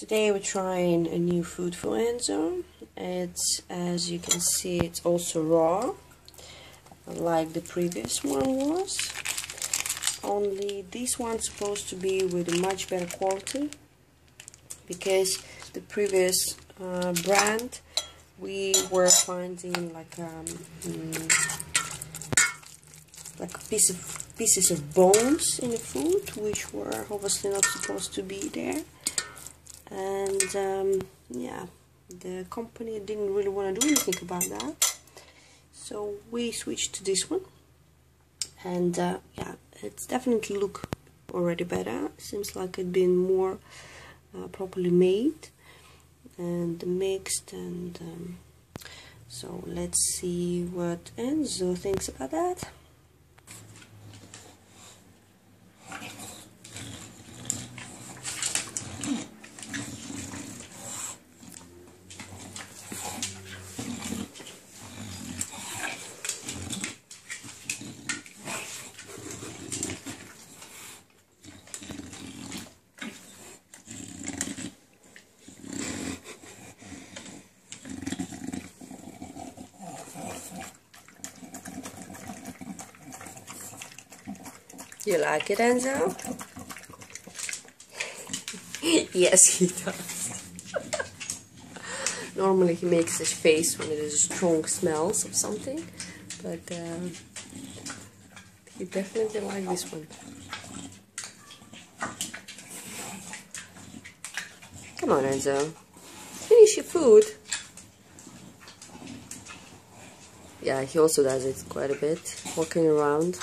Today we're trying a new food for Enzo. It's, as you can see, it's also raw, like the previous one was. Only this one's supposed to be with a much better quality because the previous uh, brand we were finding like um, mm, like piece of pieces of bones in the food, which were obviously not supposed to be there and um, yeah the company didn't really want to do anything about that. So we switched to this one. And uh, yeah it's definitely look already better. Seems like it's been more uh, properly made and mixed and um, so let's see what Enzo thinks about that You like it, Enzo? yes, he does. Normally he makes his face when it is strong smells of something, but uh, he definitely likes this one. Come on, Enzo. Finish your food. Yeah, he also does it quite a bit, walking around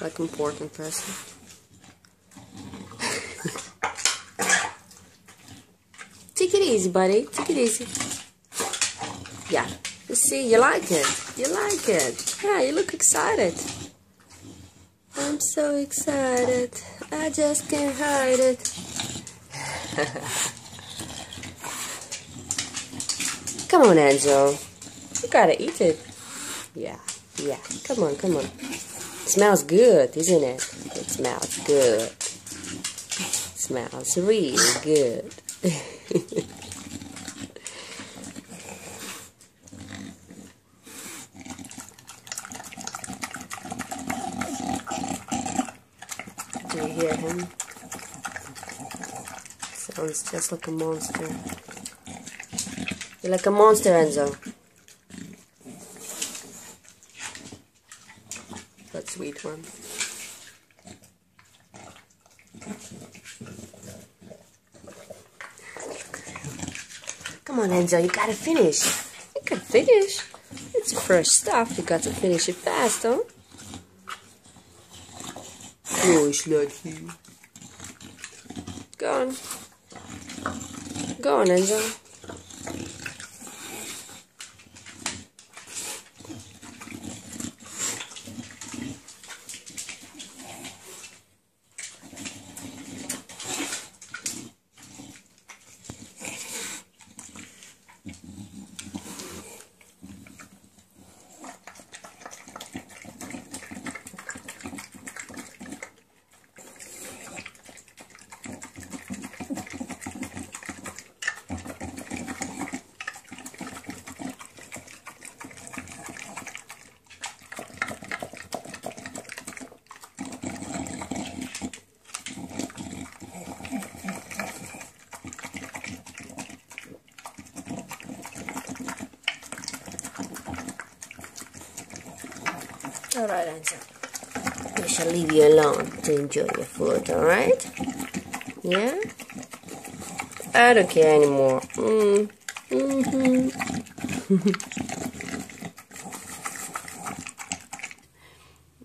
like important person. Take it easy, buddy. Take it easy. Yeah. You see, you like it. You like it. Yeah, you look excited. I'm so excited. I just can't hide it. come on, Angel. You gotta eat it. Yeah, yeah. Come on, come on. It smells good, isn't it? It smells good. It smells really good. Do you hear him? Sounds just like a monster. You're like a monster, Enzo. That sweet one. Come on, Enzo, you gotta finish. You gotta finish. It's fresh stuff. You got to finish it fast, huh? Gosh, lucky. Go on. Go on, Enzo. Alright, Enzo. I shall leave you alone to enjoy your food, alright? Yeah? I don't care anymore. Mm. Mm-hmm.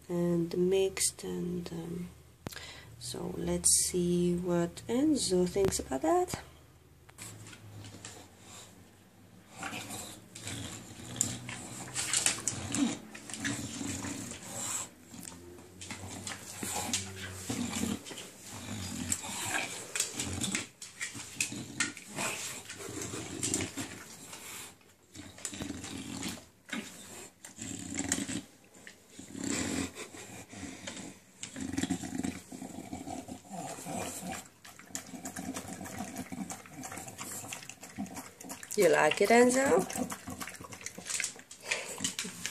and mixed and um, so let's see what Enzo thinks about that. You like it, Enzo?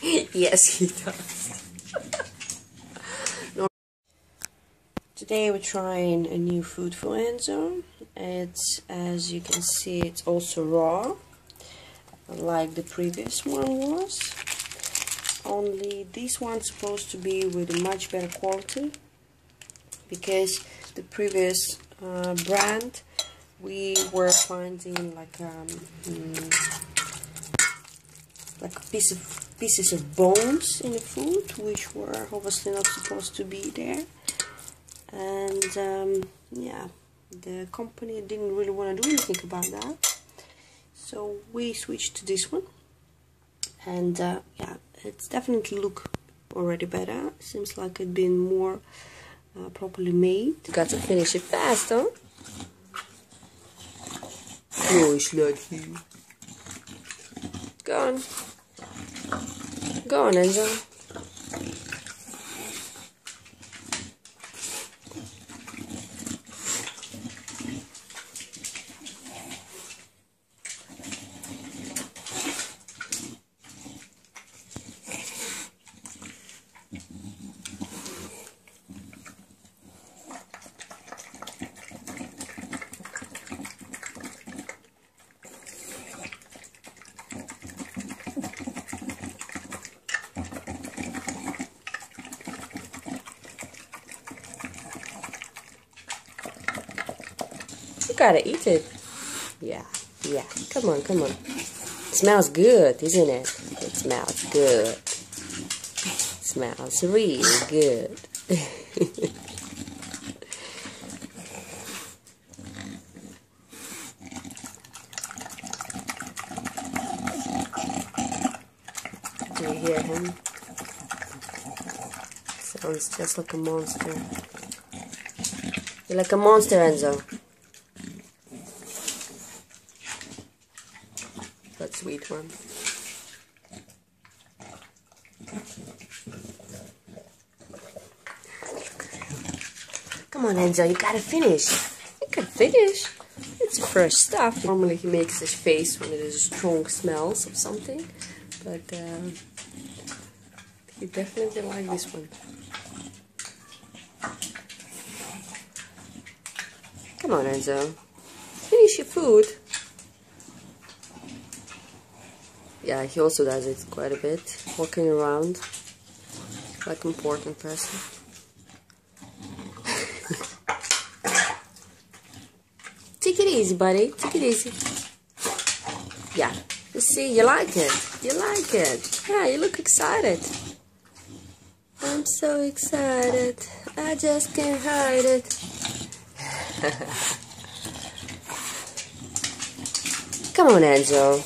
yes, he does. Today we're trying a new food for Enzo. It's, as you can see, it's also raw, like the previous one was. Only this one's supposed to be with a much better quality because the previous uh, brand we were finding like um, mm, like piece of pieces of bones in the food which were obviously not supposed to be there and um, yeah the company didn't really want to do anything about that so we switched to this one and uh, yeah it's definitely look already better seems like it's been more uh, properly made got to finish it fast huh lucky. Go on. Go on, Enzo. Gotta eat it. Yeah, yeah. Come on, come on. It smells good, isn't it? It smells good. It smells really good. Do you hear him? Sounds just like a monster. You're like a monster, Enzo. Sweet one. Come on, Enzo, you gotta finish. You can finish. It's fresh stuff. Normally he makes his face when it is strong smells of something, but uh, he definitely like this one. Come on, Enzo. Finish your food. Yeah, he also does it quite a bit, walking around like an important person. Take it easy, buddy. Take it easy. Yeah. You see, you like it. You like it. Yeah, you look excited. I'm so excited. I just can't hide it. Come on, Angel.